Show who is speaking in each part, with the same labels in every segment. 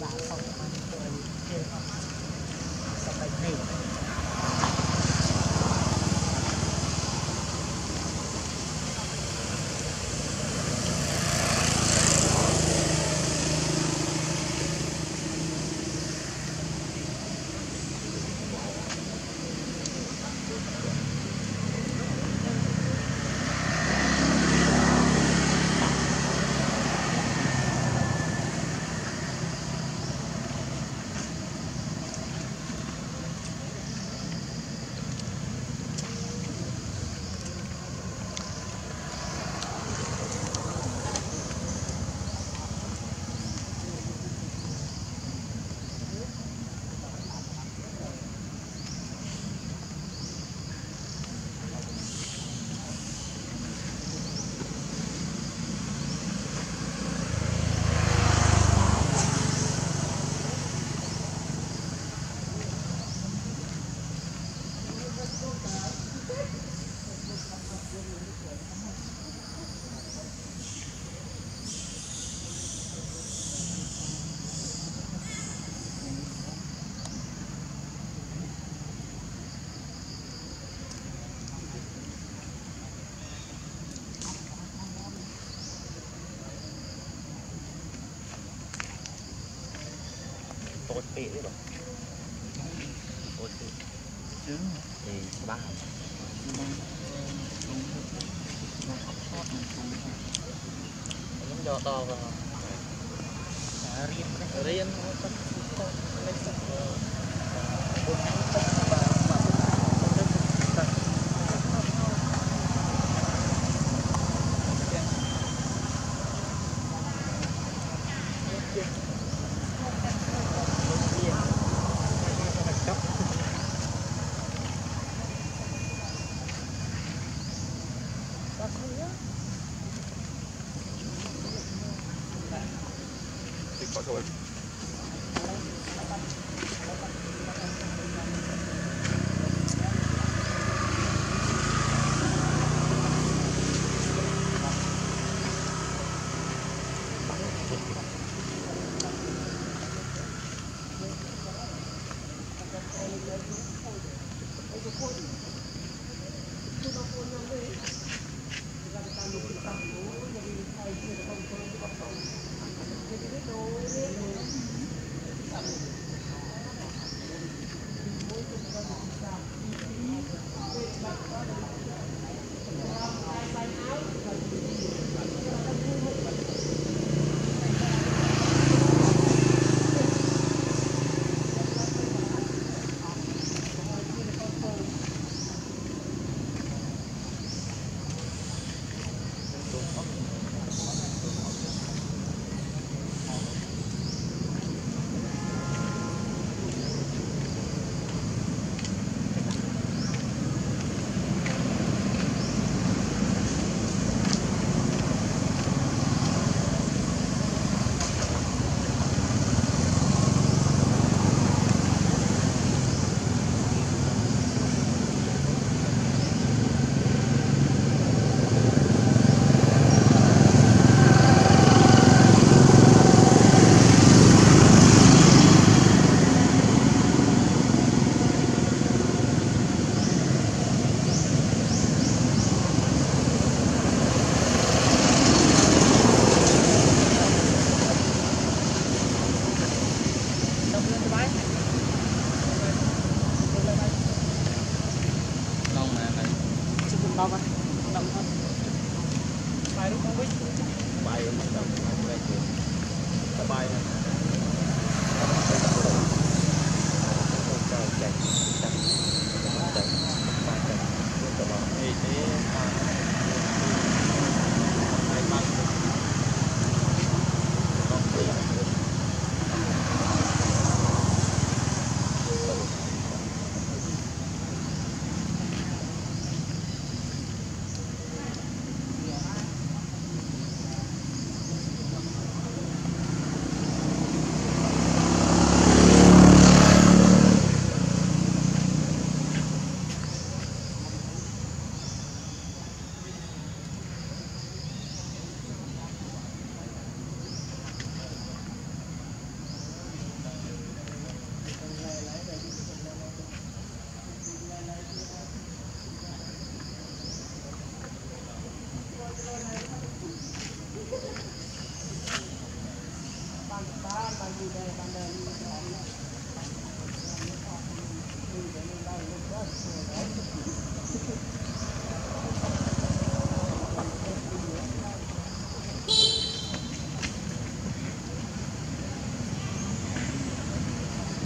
Speaker 1: bà dạ, dạ. ตรปีเลยบอกโคตรปีซื้อเออบ้ามันยอดต่อกันเรียนเรียนมันก็ต้องเล่นสักคน Paga lá. Thank you.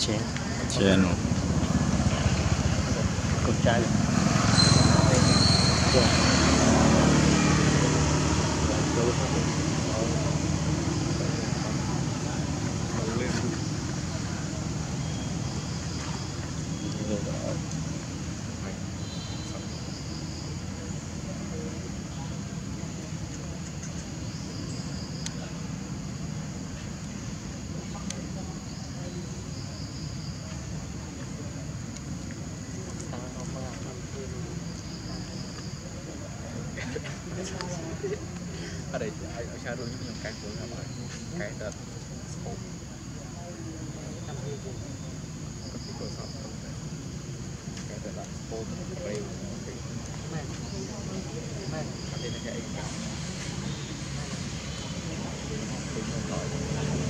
Speaker 1: chén chén cục chai Thank you. អត់ឲ្យឲ្យឆារួមខ្ញុំកែខ្លួនហើយកែដល់ស្គប់តាមវាគេពីគាត់សោះកែដល់ស្គប់ទៅមែនមែនអត់ទេតែអីខ្ញុំដល់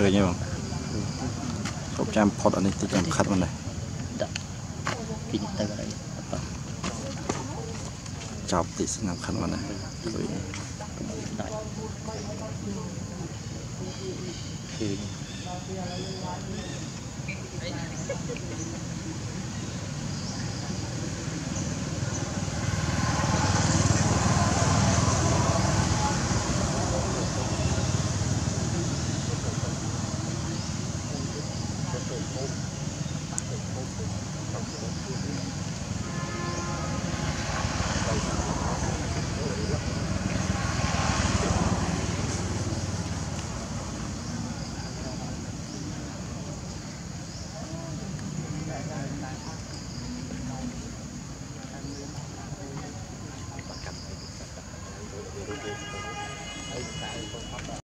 Speaker 1: ឃើញទេបងសូមចាំផុតអានេះតិចចាំខិតមិនដែរពីទៅអីចប់តិចស្ងាត់ខិតមិនដែរឃើញដាច់ឃើញ